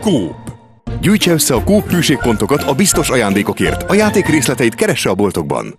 Coop. Gyűjtse össze a kúp hűségpontokat a biztos ajándékokért. A játék részleteit keresse a boltokban.